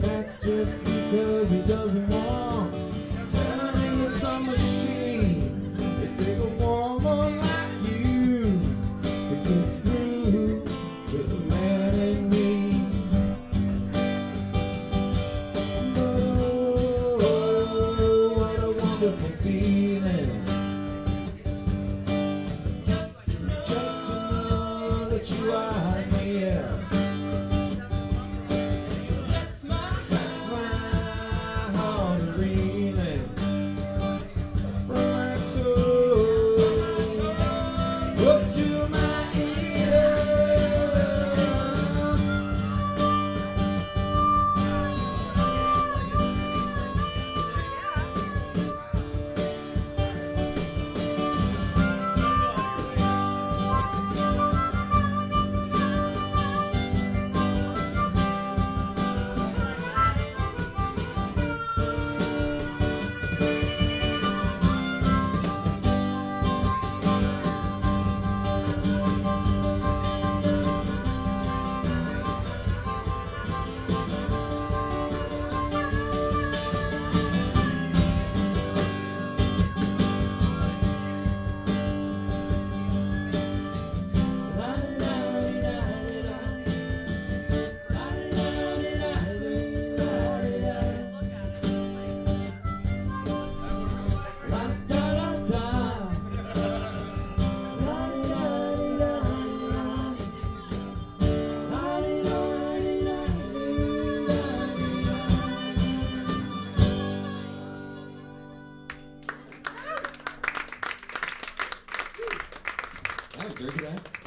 That's just because he doesn't want turning the sun machine. It take a woman like you to get drink of that?